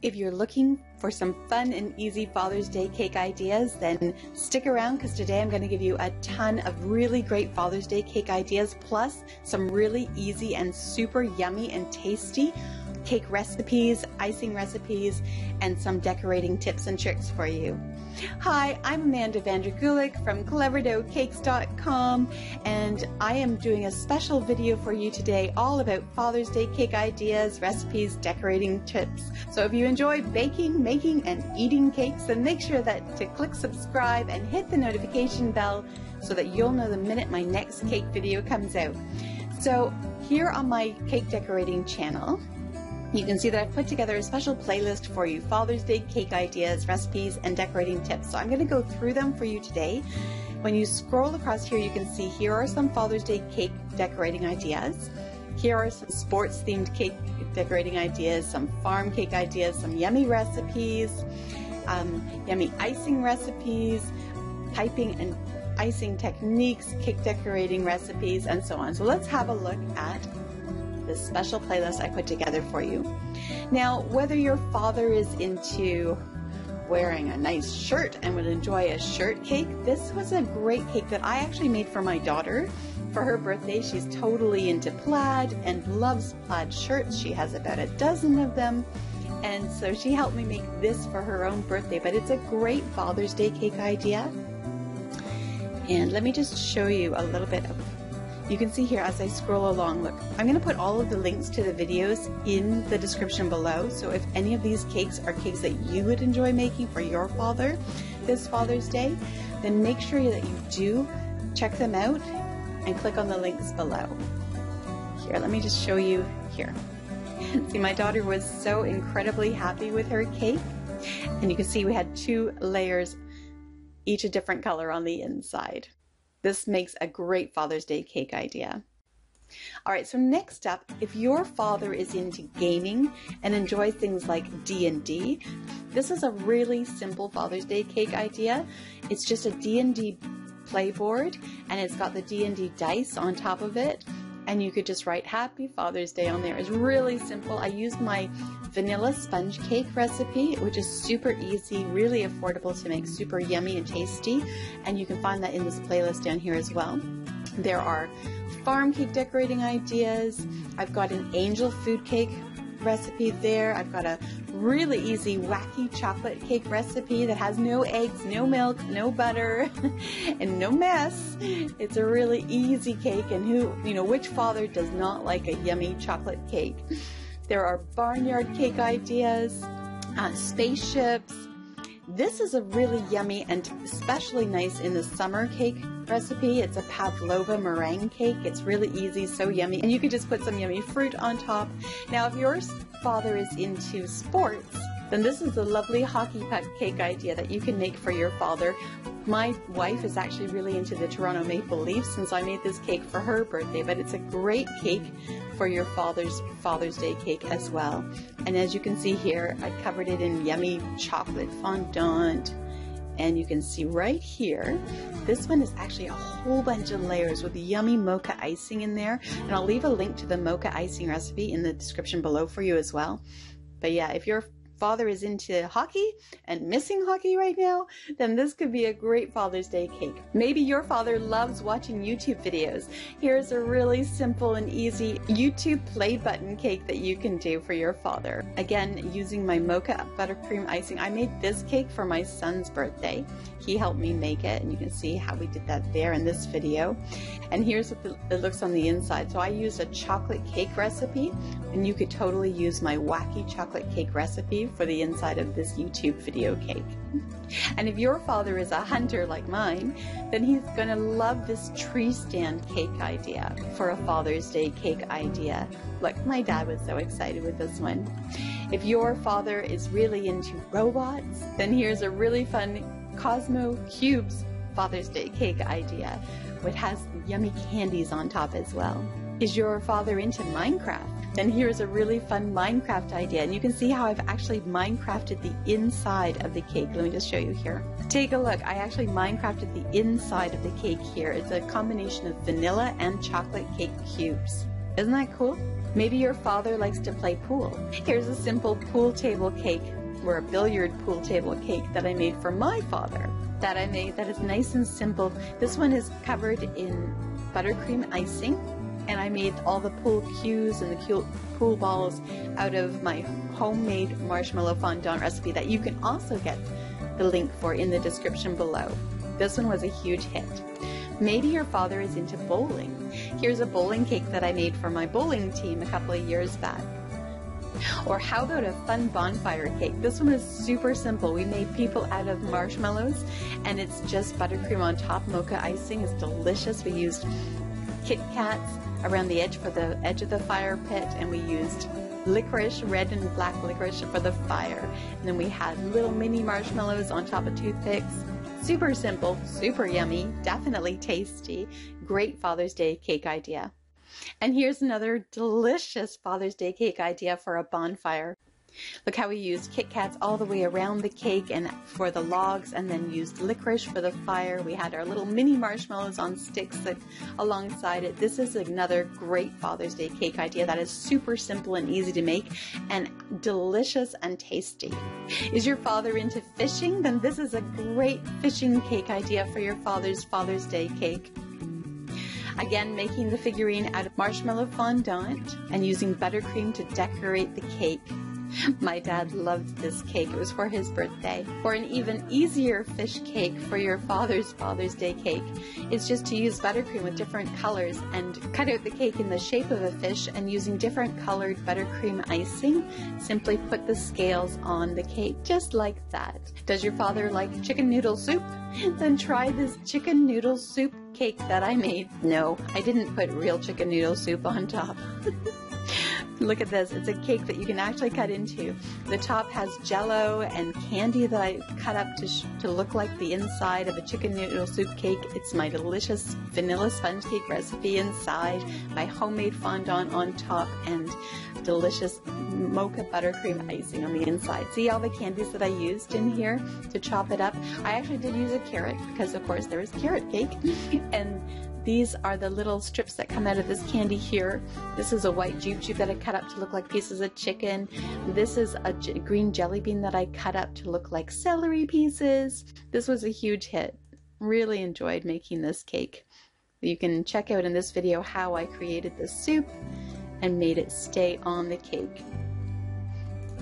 If you're looking for some fun and easy Father's Day cake ideas, then stick around because today I'm going to give you a ton of really great Father's Day cake ideas, plus some really easy and super yummy and tasty cake recipes, icing recipes, and some decorating tips and tricks for you. Hi, I'm Amanda Vandergulik from CleverDoughCakes.com, and I am doing a special video for you today all about Father's Day cake ideas, recipes, decorating tips. So if you enjoy baking, making, and eating cakes, then make sure that to click subscribe and hit the notification bell so that you'll know the minute my next cake video comes out. So here on my cake decorating channel, you can see that I've put together a special playlist for you, Father's Day cake ideas, recipes, and decorating tips. So I'm going to go through them for you today. When you scroll across here, you can see here are some Father's Day cake decorating ideas. Here are some sports themed cake decorating ideas, some farm cake ideas, some yummy recipes, um, yummy icing recipes, piping and icing techniques, cake decorating recipes, and so on. So let's have a look at this special playlist I put together for you. Now, whether your father is into wearing a nice shirt and would enjoy a shirt cake, this was a great cake that I actually made for my daughter. For her birthday, she's totally into plaid and loves plaid shirts. She has about a dozen of them. And so she helped me make this for her own birthday, but it's a great Father's Day cake idea. And let me just show you a little bit of you can see here as I scroll along, look, I'm going to put all of the links to the videos in the description below. So if any of these cakes are cakes that you would enjoy making for your father this Father's Day, then make sure that you do check them out and click on the links below. Here, let me just show you here. See, my daughter was so incredibly happy with her cake. And you can see we had two layers, each a different color on the inside. This makes a great Father's Day cake idea. All right, so next up, if your father is into gaming and enjoys things like D&D, this is a really simple Father's Day cake idea. It's just a D&D playboard and it's got the D&D dice on top of it and you could just write Happy Father's Day on there. It's really simple. I used my vanilla sponge cake recipe, which is super easy, really affordable to make, super yummy and tasty. And you can find that in this playlist down here as well. There are farm cake decorating ideas. I've got an angel food cake recipe there. I've got a really easy wacky chocolate cake recipe that has no eggs, no milk, no butter, and no mess. It's a really easy cake and who, you know, which father does not like a yummy chocolate cake? There are barnyard cake ideas, uh, spaceships, this is a really yummy and especially nice in the summer cake recipe. It's a pavlova meringue cake. It's really easy, so yummy, and you can just put some yummy fruit on top. Now, if your father is into sports, then this is a lovely hockey puck cake idea that you can make for your father. My wife is actually really into the Toronto Maple Leafs since I made this cake for her birthday, but it's a great cake for your father's Father's Day cake as well. And as you can see here, I covered it in yummy chocolate fondant. And you can see right here, this one is actually a whole bunch of layers with yummy mocha icing in there. And I'll leave a link to the mocha icing recipe in the description below for you as well. But yeah, if you're father is into hockey and missing hockey right now, then this could be a great Father's Day cake. Maybe your father loves watching YouTube videos. Here's a really simple and easy YouTube play button cake that you can do for your father. Again, using my mocha buttercream icing. I made this cake for my son's birthday. He helped me make it, and you can see how we did that there in this video. And here's what the, it looks on the inside. So I used a chocolate cake recipe, and you could totally use my wacky chocolate cake recipe for the inside of this YouTube video cake. And if your father is a hunter like mine, then he's going to love this tree stand cake idea for a Father's Day cake idea. Look, my dad was so excited with this one. If your father is really into robots, then here's a really fun Cozmo Cubes Father's Day cake idea, which has yummy candies on top as well. Is your father into Minecraft? Then here's a really fun Minecraft idea, and you can see how I've actually Minecrafted the inside of the cake. Let me just show you here. Take a look. I actually Minecrafted the inside of the cake here. It's a combination of vanilla and chocolate cake cubes. Isn't that cool? Maybe your father likes to play pool. Here's a simple pool table cake or a billiard pool table cake that I made for my father that I made that is nice and simple. This one is covered in buttercream icing and I made all the pool cues and the pool balls out of my homemade marshmallow fondant recipe that you can also get the link for in the description below. This one was a huge hit. Maybe your father is into bowling. Here's a bowling cake that I made for my bowling team a couple of years back. Or how about a fun bonfire cake? This one is super simple. We made people out of marshmallows and it's just buttercream on top, mocha icing. It's delicious. We used Kit Kats around the edge for the edge of the fire pit and we used licorice, red and black licorice for the fire. And then we had little mini marshmallows on top of toothpicks. Super simple, super yummy, definitely tasty. Great Father's Day cake idea. And here's another delicious Father's Day cake idea for a bonfire. Look how we used Kit Kats all the way around the cake and for the logs and then used licorice for the fire. We had our little mini marshmallows on sticks that, alongside it. This is another great Father's Day cake idea that is super simple and easy to make and delicious and tasty. Is your father into fishing? Then this is a great fishing cake idea for your father's Father's Day cake. Again, making the figurine out of marshmallow fondant and using buttercream to decorate the cake. My dad loved this cake. It was for his birthday. Or an even easier fish cake for your father's Father's Day cake is just to use buttercream with different colors and cut out the cake in the shape of a fish and using different colored buttercream icing, simply put the scales on the cake just like that. Does your father like chicken noodle soup? Then try this chicken noodle soup cake that I made. No, I didn't put real chicken noodle soup on top. Look at this. It's a cake that you can actually cut into. The top has jello and candy that I cut up to, sh- to look like the inside of a chicken noodle soup cake. It's my delicious vanilla sponge cake recipe inside, my homemade fondant on top, and delicious mocha buttercream icing on the inside. See all the candies that I used in here to chop it up? I actually did use a carrot because, of course, there is carrot cake. and these are the little strips that come out of this candy here. This is a white jujube that I cut up to look like pieces of chicken. This is a green jelly bean that I cut up to look like celery pieces. This was a huge hit. Really enjoyed making this cake. You can check out in this video how I created the soup and made it stay on the cake.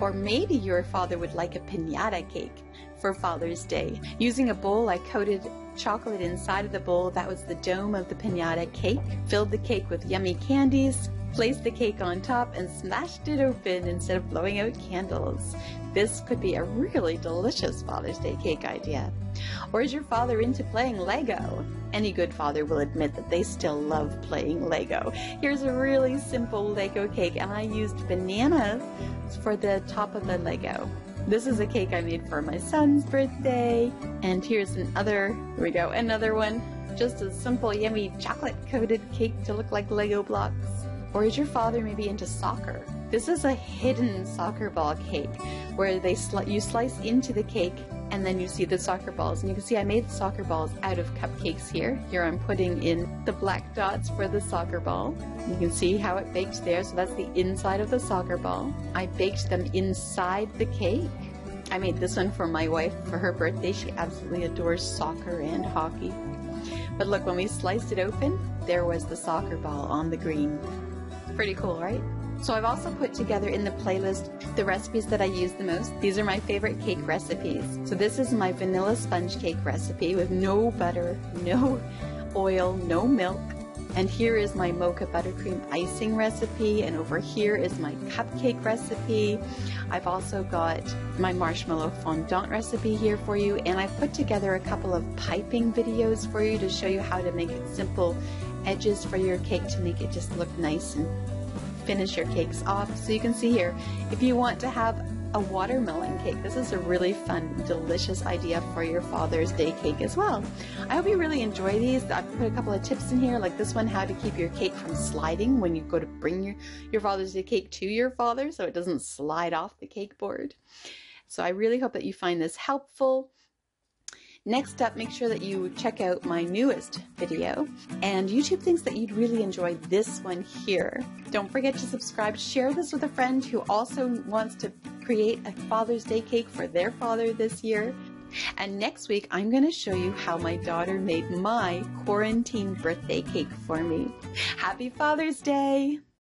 Or maybe your father would like a pinata cake for Father's Day. Using a bowl, I coated chocolate inside of the bowl. That was the dome of the pinata cake. Filled the cake with yummy candies, placed the cake on top, and smashed it open instead of blowing out candles. This could be a really delicious Father's Day cake idea. Or is your father into playing Lego? Any good father will admit that they still love playing Lego. Here's a really simple Lego cake, and I used bananas for the top of the Lego. This is a cake I made for my son's birthday. And here's another, here we go, another one. Just a simple, yummy chocolate coated cake to look like Lego blocks. Or is your father maybe into soccer? This is a hidden soccer ball cake where they you slice into the cake and then you see the soccer balls. And you can see I made soccer balls out of cupcakes here. Here I'm putting in the black dots for the soccer ball. You can see how it baked there. So that's the inside of the soccer ball. I baked them inside the cake. I made this one for my wife for her birthday. She absolutely adores soccer and hockey. But look, when we sliced it open, there was the soccer ball on the green. Pretty cool, right? So I've also put together in the playlist the recipes that I use the most. These are my favorite cake recipes. So this is my vanilla sponge cake recipe with no butter, no oil, no milk. And here is my mocha buttercream icing recipe, and over here is my cupcake recipe. I've also got my marshmallow fondant recipe here for you, and I've put together a couple of piping videos for you to show you how to make it simple edges for your cake to make it just look nice and finish your cakes off. So you can see here, if you want to have a watermelon cake, this is a really fun, delicious idea for your Father's Day cake as well. I hope you really enjoy these. I've put a couple of tips in here, like this one, how to keep your cake from sliding when you go to bring your, your Father's Day cake to your father so it doesn't slide off the cake board. So I really hope that you find this helpful. Next up, make sure that you check out my newest video. And YouTube thinks that you'd really enjoy this one here. Don't forget to subscribe. Share this with a friend who also wants to create a Father's Day cake for their father this year. And next week, I'm going to show you how my daughter made my quarantine birthday cake for me. Happy Father's Day!